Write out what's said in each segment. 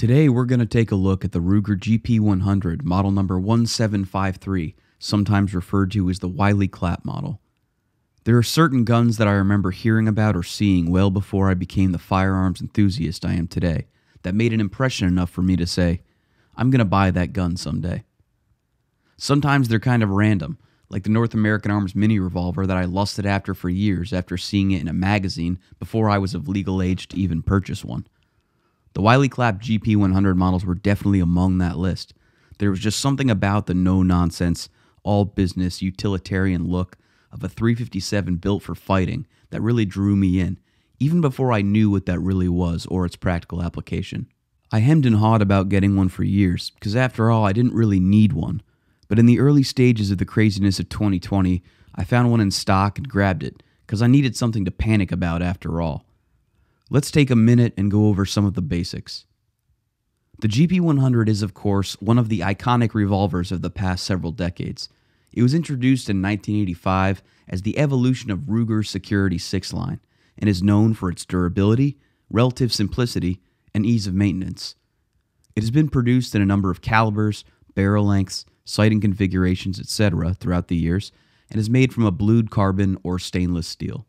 Today we're going to take a look at the Ruger GP100 model number 1753, sometimes referred to as the Wiley Clapp model. There are certain guns that I remember hearing about or seeing well before I became the firearms enthusiast I am today that made an impression enough for me to say, I'm going to buy that gun someday. Sometimes they're kind of random, like the North American Arms mini revolver that I lusted after for years after seeing it in a magazine before I was of legal age to even purchase one. The Wiley Clapp GP100 models were definitely among that list. There was just something about the no nonsense, all business, utilitarian look of a 357 built for fighting that really drew me in, even before I knew what that really was or its practical application. I hemmed and hawed about getting one for years, because after all, I didn't really need one. But in the early stages of the craziness of 2020, I found one in stock and grabbed it, because I needed something to panic about after all. Let's take a minute and go over some of the basics. The GP100 is, of course, one of the iconic revolvers of the past several decades. It was introduced in 1985 as the evolution of Ruger's Security 6 line and is known for its durability, relative simplicity, and ease of maintenance. It has been produced in a number of calibers, barrel lengths, sighting configurations, etc., throughout the years, and is made from a blued carbon or stainless steel.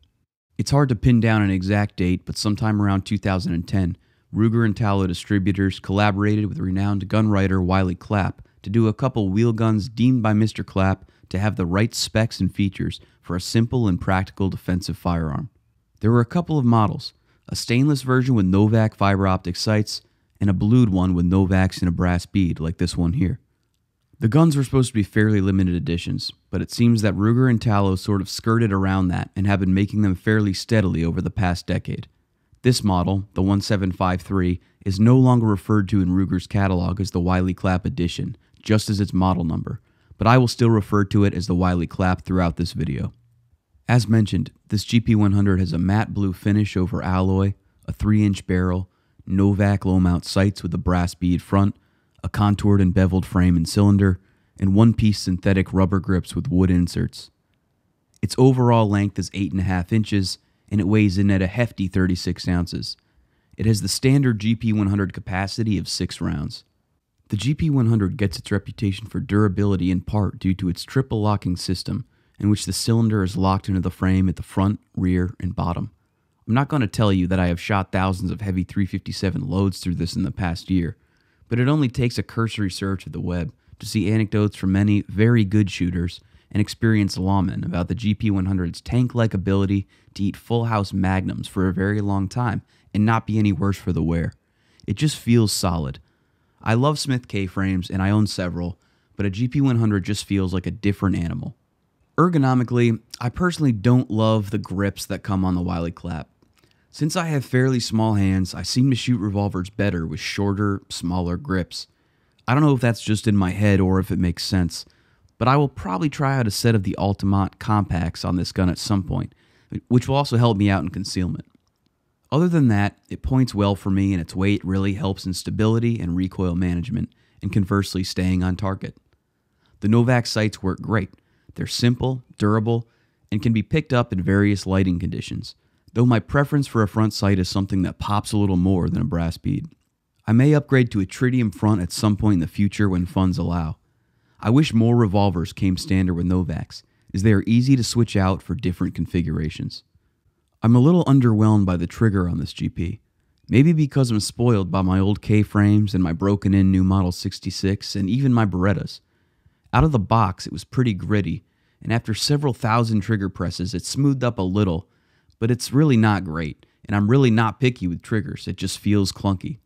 It's hard to pin down an exact date, but sometime around 2010, Ruger and Talo distributors collaborated with renowned gun writer Wiley Clapp to do a couple wheel guns deemed by Mr. Clapp to have the right specs and features for a simple and practical defensive firearm. There were a couple of models a stainless version with Novak fiber optic sights, and a blued one with Novaks and a brass bead, like this one here. The guns were supposed to be fairly limited editions, but it seems that Ruger and Talo sort of skirted around that and have been making them fairly steadily over the past decade. This model, the 1753, is no longer referred to in Ruger's catalog as the Wiley Clapp edition, just as its model number, but I will still refer to it as the Wiley Clapp throughout this video. As mentioned, this GP100 has a matte blue finish over alloy, a 3 inch barrel, Novak low mount sights with a brass bead front, a contoured and beveled frame and cylinder, and one piece synthetic rubber grips with wood inserts. Its overall length is 8.5 inches, and it weighs in at a hefty 36 ounces. It has the standard GP100 capacity of 6 rounds. The GP100 gets its reputation for durability in part due to its triple locking system, in which the cylinder is locked into the frame at the front, rear, and bottom. I'm not going to tell you that I have shot thousands of heavy 357 loads through this in the past year, but it only takes a cursory search of the web to see anecdotes from many very good shooters and experienced lawmen about the GP100's tank like ability to eat full house magnums for a very long time and not be any worse for the wear. It just feels solid. I love Smith K frames and I own several, but a GP100 just feels like a different animal. Ergonomically, I personally don't love the grips that come on the Wiley Clapp. Since I have fairly small hands, I seem to shoot revolvers better with shorter, smaller grips. I don't know if that's just in my head or if it makes sense, but I will probably try out a set of the Altamont compacts on this gun at some point, which will also help me out in concealment. Other than that, it points well for me and its weight really helps in stability and recoil management, and conversely, staying on target. The Novak sights work great. They're simple, durable, and can be picked up in various lighting conditions though my preference for a front sight is something that pops a little more than a brass bead. I may upgrade to a tritium front at some point in the future when funds allow. I wish more revolvers came standard with Novaks, as they are easy to switch out for different configurations. I'm a little underwhelmed by the trigger on this GP, maybe because I'm spoiled by my old K frames and my broken in new Model 66 and even my Berettas. Out of the box, it was pretty gritty, and after several thousand trigger presses, it smoothed up a little but it's really not great, and I'm really not picky with triggers. It just feels clunky.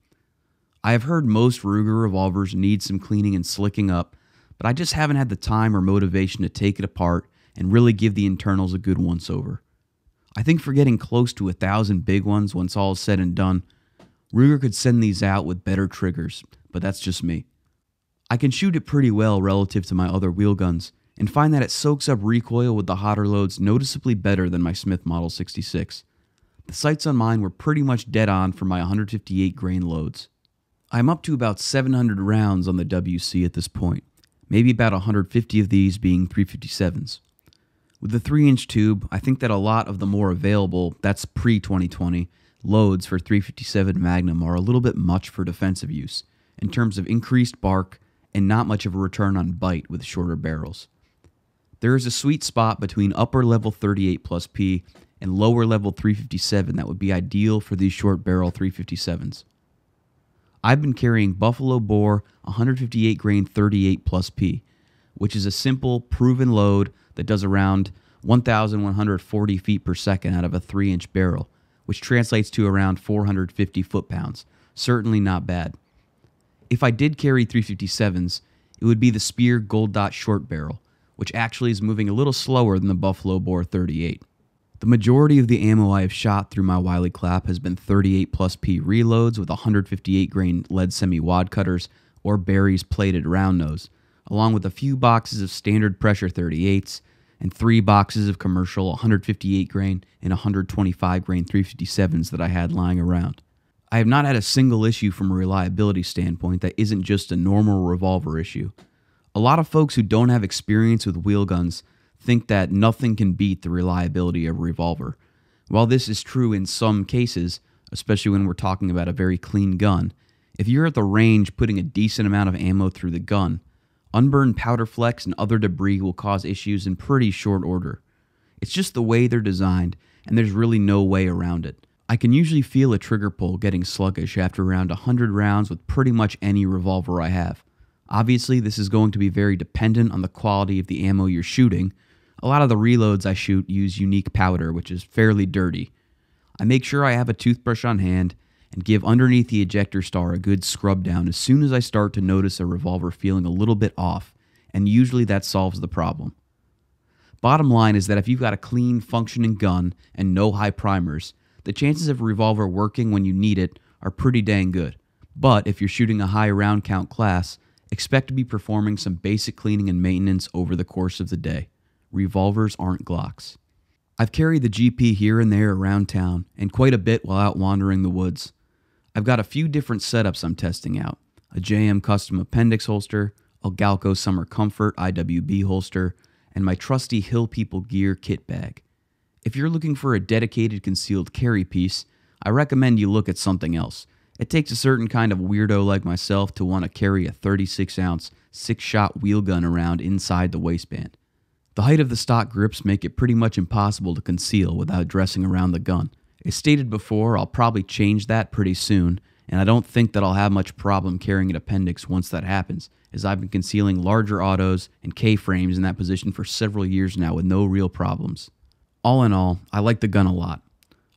I have heard most Ruger revolvers need some cleaning and slicking up, but I just haven't had the time or motivation to take it apart and really give the internals a good once over. I think for getting close to a thousand big ones once all is said and done, Ruger could send these out with better triggers, but that's just me. I can shoot it pretty well relative to my other wheel guns, and find that it soaks up recoil with the hotter loads noticeably better than my Smith Model 66. The sights on mine were pretty much dead on for my 158 grain loads. I'm up to about 700 rounds on the WC at this point, maybe about 150 of these being 357s. With the 3 inch tube, I think that a lot of the more available, that's pre 2020, loads for 357 Magnum are a little bit much for defensive use in terms of increased bark and not much of a return on bite with shorter barrels. There is a sweet spot between upper level 38 plus P and lower level 357 that would be ideal for these short barrel 357s. I've been carrying Buffalo Bore 158 grain 38 plus P, which is a simple, proven load that does around 1,140 feet per second out of a 3 inch barrel, which translates to around 450 foot pounds. Certainly not bad. If I did carry 357s, it would be the Speer Gold Dot short barrel, which actually is moving a little slower than the Buffalo Bore 38. The majority of the ammo I have shot through my Wiley Clapp has been 38 plus P reloads with 158 grain lead semi wad cutters or Berry's plated round nose, along with a few boxes of standard pressure 38s and three boxes of commercial 158 grain and 125 grain 357s that I had lying around. I have not had a single issue from a reliability standpoint that isn't just a normal revolver issue. A lot of folks who don't have experience with wheel guns think that nothing can beat the reliability of a revolver. While this is true in some cases, especially when we're talking about a very clean gun, if you're at the range putting a decent amount of ammo through the gun, unburned powder flecks and other debris will cause issues in pretty short order. It's just the way they're designed, and there's really no way around it. I can usually feel a trigger pull getting sluggish after around 100 rounds with pretty much any revolver I have. Obviously, this is going to be very dependent on the quality of the ammo you're shooting. A lot of the reloads I shoot use unique powder, which is fairly dirty. I make sure I have a toothbrush on hand and give underneath the ejector star a good scrub down as soon as I start to notice a revolver feeling a little bit off, and usually that solves the problem. Bottom line is that if you've got a clean, functioning gun and no high primers, the chances of a revolver working when you need it are pretty dang good. But if you're shooting a high round count class, expect to be performing some basic cleaning and maintenance over the course of the day. Revolvers aren't Glocks. I've carried the GP here and there around town, and quite a bit while out wandering the woods. I've got a few different setups I'm testing out a JM Custom Appendix holster, a Galco Summer Comfort IWB holster, and my trusty Hill People Gear kit bag. If you're looking for a dedicated concealed carry piece, I recommend you look at something else. It takes a certain kind of weirdo like myself to want to carry a 36 ounce, 6 shot wheel gun around inside the waistband. The height of the stock grips make it pretty much impossible to conceal without dressing around the gun. As stated before, I'll probably change that pretty soon, and I don't think that I'll have much problem carrying an appendix once that happens, as I've been concealing larger autos and K frames in that position for several years now with no real problems. All in all, I like the gun a lot.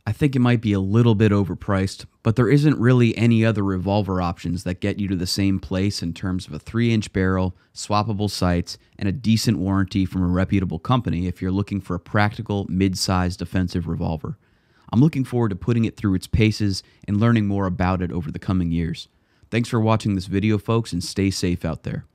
I think it might be a little bit overpriced, but there isn't really any other revolver options that get you to the same place in terms of a 3 inch barrel, swappable sights, and a decent warranty from a reputable company if you're looking for a practical, mid sized defensive revolver. I'm looking forward to putting it through its paces and learning more about it over the coming years. Thanks for watching this video, folks, and stay safe out there.